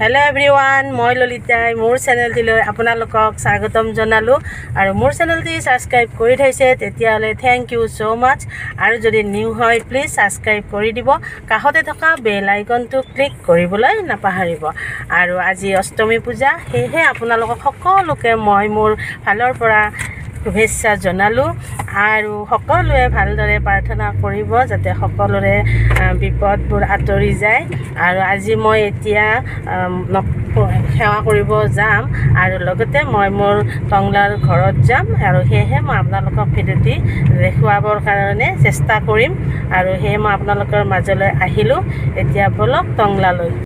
Hello everyone মই ললিতাই মোৰ চেনেলটিলৈ আপোনালোকক স্বাগতম জনালোঁ আৰু মোৰ চেনেলটি ছাবস্ক্ৰাইব কৰি থৈছে তেতিয়াহ'লে থেংক ইউ ছ' মাছ আৰু যদি নিউ হয় প্লিজ ছাবস্ক্ৰাইব কৰি দিব। কাষতে থকা বেল আইকনটো ক্লিক কৰিবলৈ নাপাহৰিব। আৰু আজি অষ্টমী পূজা সেয়েহে আপোনালোকক সকলোকে মই মোৰ ফালৰ পৰা শুভেচ্ছা জনালোঁ আৰু সকলোৱে ভালদৰে প্ৰাৰ্থনা কৰিব যাতে সকলোৰে বিপদবোৰ আঁতৰি যায়। আৰু আজি মই এতিয়া সেৱা কৰিব যাম আৰু লগতে মই মোৰ টংলাৰ ঘৰত যাম আৰু সেয়েহে মই আপোনালোকক ভিডিঅ'টি দেখুৱাবৰ কাৰণে চেষ্টা কৰিম। আৰু সেয়ে মই আপোনালোকৰ মাজলৈ আহিলোঁ। এতিয়া ব'লক টংলালৈ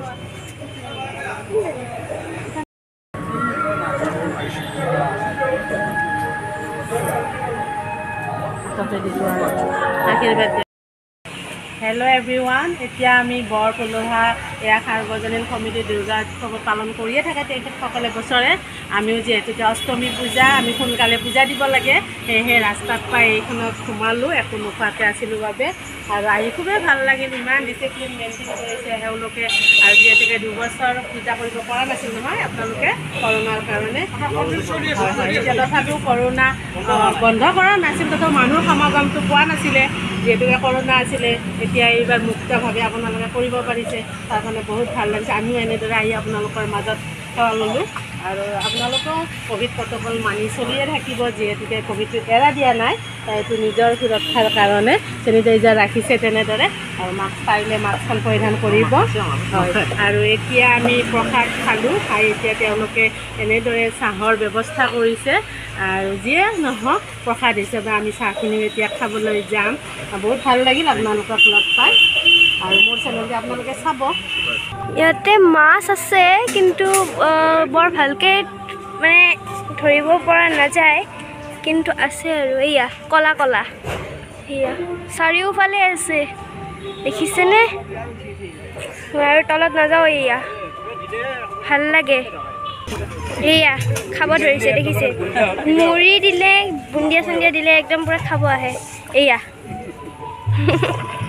আশীৰ্বাদ হেল্ল' এভৰিৱান এতিয়া আমি বৰ এয়া সাৰ্বজনীন সমিতি দুৰ্গা উৎসৱ পালন কৰিয়ে থাকে তেখেতসকলে বছৰে। আমিও যিহেতুকে অষ্টমী পূজা আমি সোনকালে পূজা দিব লাগে। সেয়েহে ৰাস্তাত পাই এইখনত সোমালোঁ একো নোখোৱাকৈ আছিলোঁ বাবে। আৰু আহি খুবেই ভাল লাগিল ইমান ডিচিপ্লিন মেইনটেইন কৰিছে এওঁলোকে আৰু যিহেতুকে দুবছৰ পূজা কৰিব পৰা নাছিল নহয় আপোনালোকে কৰোণাৰ কাৰণে। এতিয়া তথাপিও কৰোণা বন্ধ কৰা নাছিল তথাপিও মানুহৰ সমাগমটো পোৱা নাছিলে। যিহেতুকে কৰোণা আছিলে এতিয়া এইবাৰ মুক্তভাৱে আপোনালোকে কৰিব পাৰিছে। তাৰ কাৰণে বহুত ভাল লাগিছে। আমিও এনেদৰে আহি আপোনালোকৰ মাজত সেৱা ল'লোঁ। আৰু আপোনালোকেও ক'ভিড প্ৰট'কল মানি চলিয়ে থাকিব যিহেতুকে ক'ভিডটো এৰা দিয়া নাই এইটো নিজৰ সুৰক্ষাৰ কাৰণে চেনিটাইজাৰ ৰাখিছে তেনেদৰে আৰু মাস্ক পাৰিলে মাস্কখন পৰিধান কৰিব। আৰু এতিয়া আমি প্ৰসাদ খালোঁ খাই এতিয়া তেওঁলোকে এনেদৰে চাহৰ ব্যৱস্থা কৰিছে। আৰু যিয়ে নহওক প্ৰসাদ হিচাপে আমি চাহখিনিও এতিয়া খাবলৈ যাম। বহুত ভাল লাগিল আপোনালোকক লগ পাই। ইয়াতে মাছ আছে কিন্তু বৰ ভালকৈ মানে ধৰিব পৰা নাযায় কিন্তু আছে আৰু এয়া কলা কলা। এয়া চাৰিওফালে আছে। দেখিছেনে? আৰু তলত নাযাওঁ এয়া ভাল লাগে। এয়া খাব ধৰিছে দেখিছে? মুড়ি দিলে বুন্দিয়া চুন্দিয়া দিলে একদম পূৰা খাব আহে। এয়া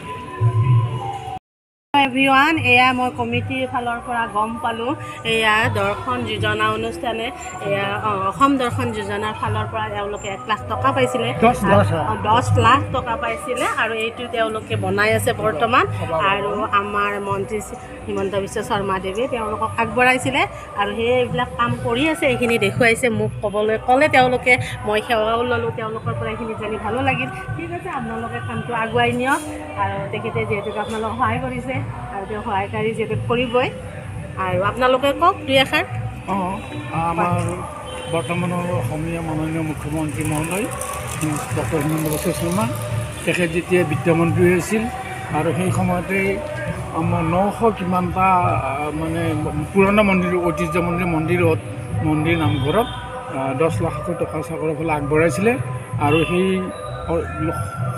এভৰিৱান এয়া মই কমিটিৰ ফালৰ পৰা গম পালোঁ। এয়া দৰ্শন যোজনা অনুষ্ঠানে এয়া অসম দৰ্শন যোজনাৰ ফালৰ পৰা তেওঁলোকে এক লাখ টকা পাইছিলে। দহ লাখ। টকা পাইছিলে আৰু এইটো তেওঁলোকে বনাই আছে বৰ্তমান। আৰু আমাৰ মন্ত্ৰী হিমন্ত বিশ্ব শৰ্মাদেৱে তেওঁলোকক আগবঢ়াইছিলে আৰু সেই এইবিলাক কাম কৰি আছে এইখিনি দেখুৱাইছে। মোক ক'বলৈ ক'লে তেওঁলোকে মই সেৱাও ল'লোঁ তেওঁলোকৰ পৰা এইখিনি জানি ভালো লাগিল। ঠিক আছে আপোনালোকে কামটো আগুৱাই নিয়ক আৰু তেখেতে যিহেতুকে আপোনালোকক সহায় কৰিছে। আৰু তেওঁ সহায়কাৰী যিহেতু কৰিবই। আৰু আপোনালোকে কওক দুই এষাৰ। অঁ আমাৰ বৰ্তমানৰ অসমীয়া মাননীয় মুখ্যমন্ত্ৰী মহোদয় ডক্টৰ হিমন্ত বিশ্ব শৰ্মা তেখেত যেতিয়া বিত্তমন্ত্ৰী আছিল আৰু সেই সময়তে আমাৰ নশ কিমানটা মানে পুৰণা মন্দিৰ ঐতিহ্যমন্দিৰ মন্দিৰত মন্দিৰ নামঘৰত দহ লাখকৈ টকা চৰকাৰৰ ফালে আগবঢ়াইছিলে। আৰু সেই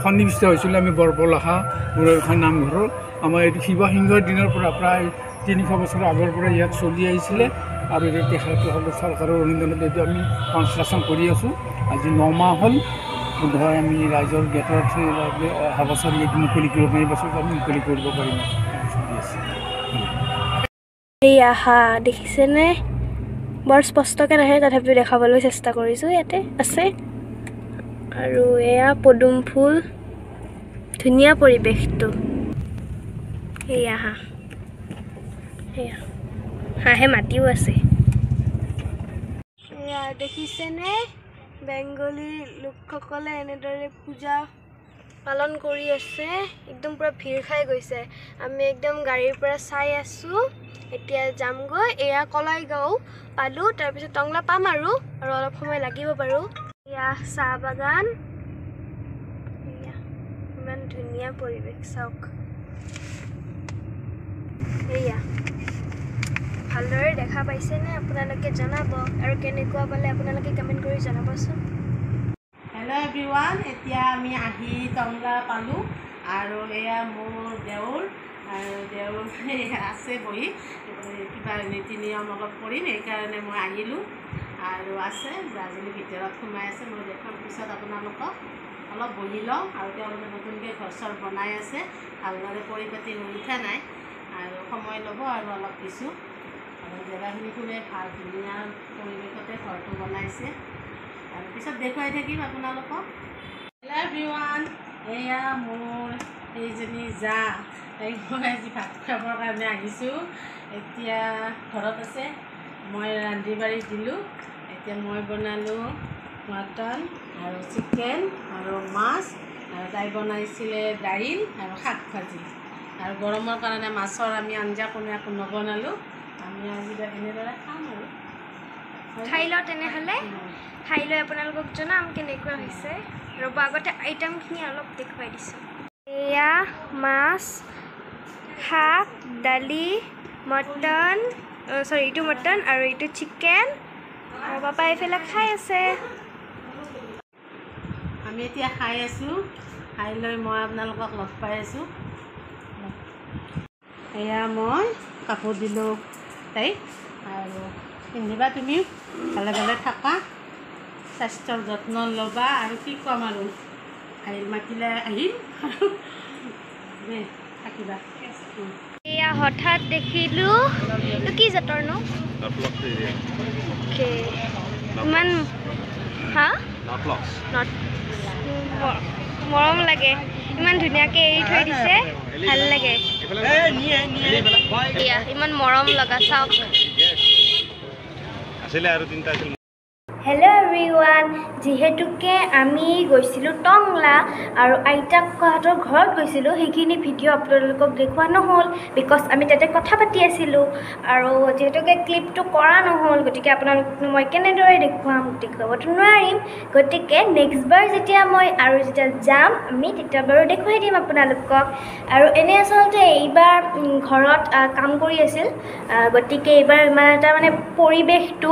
সন্নিৱিষ্ট হৈছিলে আমি বৰপলাহা বুৰৈখান নামঘৰৰ। আমাৰ এইটো শিৱসিংহৰ দিনৰ পৰা প্ৰায় তিনিশ বছৰ আগৰ পৰা ইয়াত চলি আহিছিলে। আৰু এতিয়া তেখেতসকলে চৰকাৰৰ অনুদানত এইটো আমি কনষ্ট্ৰাকশ্যন কৰি আছোঁ। আজি নমাহ হ'ল। বোধহয় আমি ৰাইজৰ গেটত অহা বছৰ এইটো মুকলি কৰিব পাৰিম বছৰত আমি মুকলি কৰিব পাৰিম। চলি আছে এয়া হা দেখিছেনে? বৰ স্পষ্টকৈ নাহে তথাপিও দেখাবলৈ চেষ্টা কৰিছোঁ। ইয়াতে আছে। আৰু এয়া পদুম ফুল। ধুনীয়া পৰিৱেশটো। এয়া হাঁহ এয়া। হাঁহে মাতিও আছে। এয়া দেখিছেনে? বেংগলী লোকসকলে এনেদৰে পূজা পালন কৰি আছে। একদম পূৰা ভিৰ খাই গৈছে। আমি একদম গাড়ীৰ পৰা চাই আছোঁ। এতিয়া যামগৈ। এয়া কলাইগাঁও পালোঁ। তাৰপিছত টংলা পাম আৰু। আৰু অলপ সময় লাগিব বাৰু। এয়া চাহ বাগান ইমান ধুনীয়া পৰিৱেশ চাওক এয়া ভালদৰে দেখা পাইছেনে? আপোনালোকে জনাব। আৰু কেনেকুৱা পালে আপোনালোকে কমেণ্ট কৰি জনাবচোন। হেল্ল' এভৰিৱান এতিয়া আমি আহি টংলা পালোঁ। আৰু এয়া মোৰ দেউৰ আৰু দেউৰ আছে বহি। কিবা নীতি নিয়ম অলপ কৰিম সেইকাৰণে মই আহিলোঁ। আৰু আছে জাজনী ভিতৰত সোমাই আছে। মই দেখুৱাম পিছত আপোনালোকক। অলপ বহি লওঁ আৰু তেওঁলোকে নতুনকৈ ঘৰ চৰ বনাই আছে। ভালদৰে পৰিপাতি হৈ উঠা নাই। আৰু সময় ল'ব আৰু অলপ কিছু আৰু জেগাখিনি খুবেই ভাল ধুনীয়া পৰিৱেশতে ঘৰটো বনাইছে। আৰু পিছত দেখুৱাই থাকিম আপোনালোকক। এয়া মোৰ এইজনী জা। এই মই আজি ভাত খাবৰ কাৰণে আহিছোঁ। এতিয়া ঘৰত আছে মই ৰান্ধি বাঢ়ি দিলোঁ। এতিয়া মই বনালোঁ মটন আৰু চিকেন আৰু মাছ আৰু তাই বনাইছিলে দাইল আৰু শাক ভাজি। আৰু গৰমৰ কাৰণে মাছৰ আমি আঞ্জা কোনো একো নবনালোঁ। আমি আজি এনেদৰে খাম আৰু। খাই লওঁ তেনেহ'লে। খাই লৈ আপোনালোকক জনাম কেনেকুৱা হৈছে। ৰ'ব আগতে আইটেমখিনি অলপ দেখুৱাই দিছোঁ। এয়া মাছ শাক দালি মটন চৰি এইটো মটন আৰু এইটো চিকেন আৰু পাপাই এইফালে খাই আছে। আমি এতিয়া খাই আছোঁ। খাই লৈ মই আপোনালোকক লগ পাই আছোঁ। এয়া মই কাপোৰ দিলোঁ তাইক আৰু পিন্ধিবা তুমিও। ভালে ভালে থাকা। স্বাস্থ্যৰ যত্ন ল'বা আৰু কি ক'ম আৰু। আহিল মাতিলে আহিম আৰু দেই থাকিবা। এয়া হঠাৎ দেখিলোঁ। হা নট মৰম লাগে ইমান ধুনীয়াকৈ এৰি থৈ দিছে ভাল লাগে ইমান মৰম লগা চাওক আছিলে আৰু তিনিটা আছিল হেল্ল' এভৰিৱান যিহেতুকে আমি গৈছিলোঁ টংলা আৰু আইতাক ককাহঁতৰ ঘৰত গৈছিলোঁ সেইখিনি ভিডিঅ' আপোনালোকক দেখুওৱা নহ'ল বিকজ আমি তাতে কথা পাতি আছিলোঁ। আৰু যিহেতুকে ক্লিপটো কৰা নহ'ল গতিকে আপোনালোকক মই কেনেদৰে দেখুৱাম দেখুৱাবতো নোৱাৰিম। গতিকে নেক্সটবাৰ যেতিয়া মই আৰু যেতিয়া যাম আমি তেতিয়া বাৰু দেখুৱাই দিম আপোনালোকক। আৰু এনে আচলতে এইবাৰ ঘৰত কাম কৰি আছিল। গতিকে এইবাৰ ইমান এটা মানে পৰিৱেশটো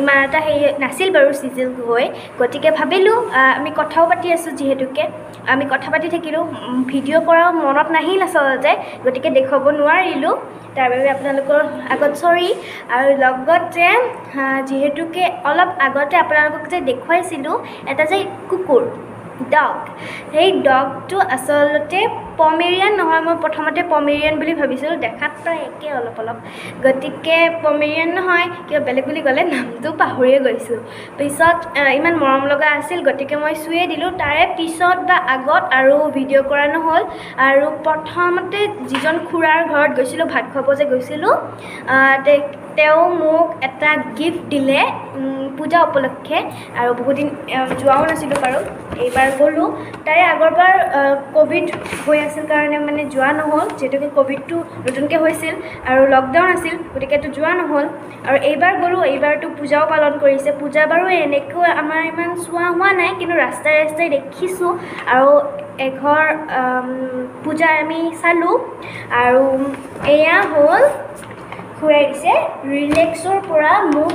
ইমান এটা হেৰি নাছিল। বাৰু চিজিল হৈ। গতিকে ভাবিলোঁ আমি কথাও পাতি আছোঁ যিহেতুকে। আমি কথা পাতি থাকিলোঁ। ভিডিঅ' কৰাও মনত নাহিল আচলতে গতিকে দেখুৱাব নোৱাৰিলোঁ। তাৰ বাবে আপোনালোকৰ আগত চৰি আৰু লগতে যিহেতুকে অলপ আগতে আপোনালোকক যে দেখুৱাইছিলোঁ এটা যে কুকুৰ। ডগ। সেই ডগটো আচলতে পমেৰিয়ান নহয় মই প্ৰথমতে পমেৰিয়ান বুলি ভাবিছিলোঁ দেখাত প্ৰায় একে অলপ অলপ। গতিকে পমেৰিয়ান নহয় কিবা বেলেগ বুলি ক'লে নামটো পাহৰিয়ে গৈছোঁ। পিছত ইমান মৰম লগা আছিল গতিকে মই চুয়ে দিলোঁ। তাৰে পিছত বা আগত আৰু ভিডিঅ' কৰা নহ'ল আৰু প্ৰথমতে যিজন খুৰাৰ ঘৰত গৈছিলোঁ ভাত খুৱাব যে গৈছিলোঁ তেওঁ মোক এটা গিফ্ট দিলে। পূজা উপলক্ষে আৰু বহুত দিন আহ, যোৱাও নাছিলোঁ বাৰু। এইবাৰ গ'লোঁ। তাৰে আগৰবাৰ ক'ভিড হৈ আছিল কাৰণে মানে যোৱা নহ'ল যিহেতুকে ক'ভিডটো নতুনকৈ হৈছিল আৰু লকডাউন আছিল গতিকেতো যোৱা নহ'ল। আৰু এইবাৰ গ'লোঁ এইবাৰতো পূজাও পালন কৰিছে। পূজা বাৰু এনেকৈ আমাৰ ইমান চোৱা হোৱা নাই কিন্তু ৰাস্তাই ৰাস্তাই দেখিছোঁ। আৰু এঘৰ পূজা আমি চালোঁ। আৰু এয়া হ'ল ঘূৰাই দিছে ৰিলেক্সৰ পৰা মোক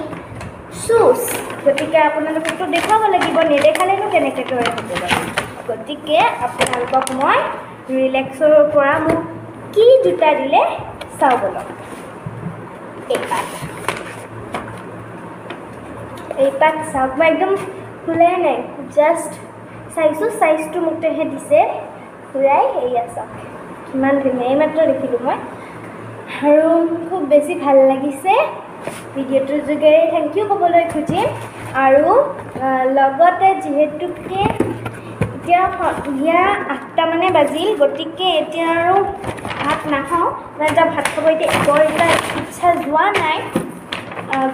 শ্বুজ গতিকে আপোনালোককতো দেখুৱাব লাগিব নেদেখালেনো কেনেকৈ কৰে হ'ব গতিকে আপোনালোকক মই ৰিলেক্সৰ পৰা মোক কি জোতা দিলে চাওঁ বলক। এইপাত এইপাত চাওক মই একদম খোলাই নাই জাষ্ট চাইছোঁ চাইজটো মোক তেহে দিছে। ঘূৰাই এয়া চাওক কিমান ধুনীয়া এইমাত্ৰ দেখিলোঁ মই। আৰু খুব বেছি ভাল লাগিছে ভিডিঅ'টোৰ যোগেৰে থেংক ইউ ক'বলৈ খুজিম। আৰু লগতে যিহেতুকে এতিয়া সন্ধিয়া আঠটামানে বাজিল গতিকে এতিয়া আৰু ভাত নাখাওঁ। মানে ভাত খাব এতিয়া বৰ এটা ইচ্ছা যোৱা নাই।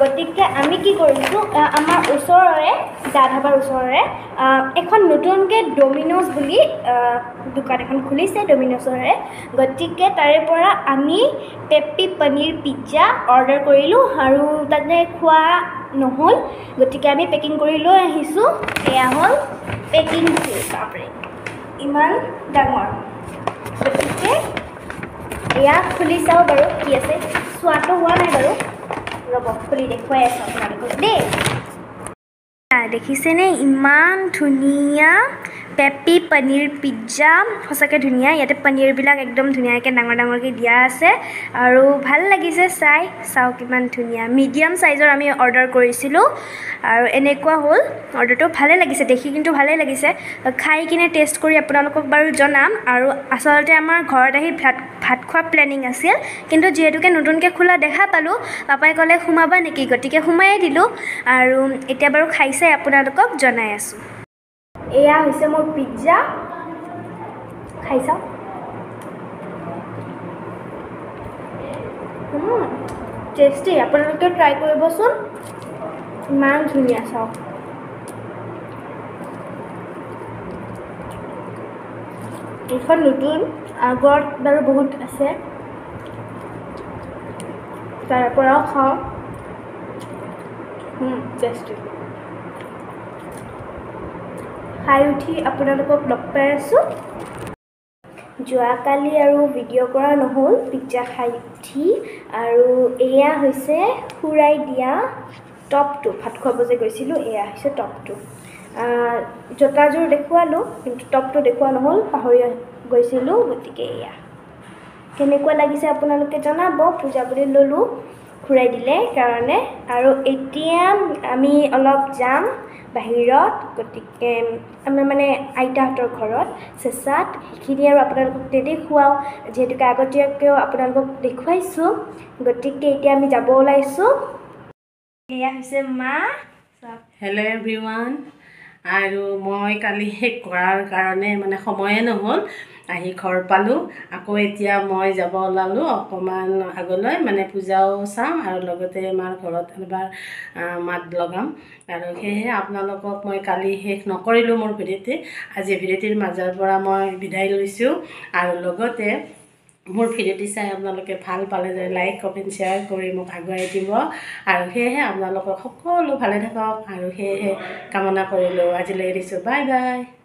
গতিকে আমি কি কৰিছোঁ আমাৰ ওচৰৰে দা ধাবাৰ ওচৰৰে এখন নতুনকৈ ডমিন'জ বুলি দোকান এখন খুলিছে ডমিন'জৰে গতিকে তাৰে পৰা আমি পেপি পনীৰ পিজ্জা অৰ্ডাৰ কৰিলোঁ আৰু তাতে খোৱা নহ'ল। গতিকে আমি পেকিং কৰি লৈ আহিছোঁ। এয়া হ'ল পেকিং ইমান ডাঙৰ। গতিকে এয়া খুলি চাওঁ বাৰু কি আছে। চোৱাটো হোৱা নাই বাৰু। খুলি দেখুৱাই আছোঁ আপোনালোকক দেই দেখিছেনে ইমান ধুনীয়া পেপি পনীৰ পিজ্জা সঁচাকৈ ধুনীয়া। ইয়াতে পনীৰবিলাক একদম ধুনীয়াকৈ ডাঙৰ ডাঙৰকৈ দিয়া আছে। আৰু ভাল লাগিছে চাই। চাওক কিমান ধুনীয়া। মিডিয়াম চাইজৰ আমি অৰ্ডাৰ কৰিছিলোঁ। আৰু এনেকুৱা হ'ল। অৰ্ডাৰটো ভালে লাগিছে। দেখি কিন্তু ভালে লাগিছে। খাই কিনে টেষ্ট কৰি আপোনালোকক বাৰু জনাম। আৰু আচলতে আমাৰ ঘৰত আহি ভাত ভাত খোৱা প্লেনিং আছিল। কিন্তু যিহেতুকে নতুনকৈ খোলা দেখা পালোঁ পাপাই ক'লে সোমাবা নেকি? গতিকে সোমাই দিলোঁ। আৰু এতিয়া বাৰু খাইছে আপোনালোকক জনাই আছোঁ। এয়া হৈছে মোৰ পিজ্জা খাই চাওক টেষ্টি আপোনালোকে ট্ৰাই কৰিবচোন। ইমান ধুনীয়া চাওক। এইখন নতুন আগত বাৰু বহুত আছে। তাৰ পৰাও খাওঁ টেষ্টি খাই উঠি আপোনালোকক লগ পাই আছোঁ। যোৱাকালি আৰু ভিডিঅ' কৰা নহ'ল পিজ্জা খাই উঠি আৰু এয়া হৈছে সুৰাই দিয়া টপটো। ভাত খুৱাব যে গৈছিলোঁ এয়া হৈছে টপটো। জোতাযোৰ দেখুৱালোঁ কিন্তু টপটো দেখুওৱা নহ'ল পাহৰি গৈছিলোঁ গতিকে এয়া। কেনেকুৱা লাগিছে আপোনালোকে জনাব পূজা বুলি ল'লোঁ ঘূৰাই দিলে কাৰণে। আৰু এতিয়া আমি অলপ যাম। বাহিৰত গতিকে আমাৰ মানে আইতাহঁতৰ ঘৰত চেঁচাত সেইখিনি আৰু আপোনালোকক নেদেখুৱাওঁ যিহেতুকে আগতীয়াকৈও আপোনালোকক দেখুৱাইছোঁ। গতিকে এতিয়া আমি যাব ওলাইছোঁ। এয়া হৈছে মা। হেল্ল' এভৰিৱান আৰু মই কালি শেষ কৰাৰ কাৰণে মানে সময়ে নহ'ল। আহি ঘৰ পালোঁ। আকৌ এতিয়া মই যাব ওলালোঁ অকণমান আগলৈ মানে পূজাও চাম আৰু লগতে মাৰ ঘৰত এবাৰ মাত লগাম। আৰু সেয়েহে আপোনালোকক মই কালি শেষ নকৰিলোঁ মোৰ ভিডিঅ'টি আজি ভিডিঅ'টিৰ মাজৰ পৰা মই বিদায় লৈছোঁ। আৰু লগতে মোৰ ভিডিঅ'টি চাই আপোনালোকে ভাল পালে যে লাইক কমেণ্ট শ্বেয়াৰ কৰি মোক আগুৱাই দিব। আৰু সেয়েহে আপোনালোকক সকলো ভালে থাকক। আৰু সেয়েহে কামনা কৰিলোঁ। আজিলৈ এৰিছোঁ। Bye bye.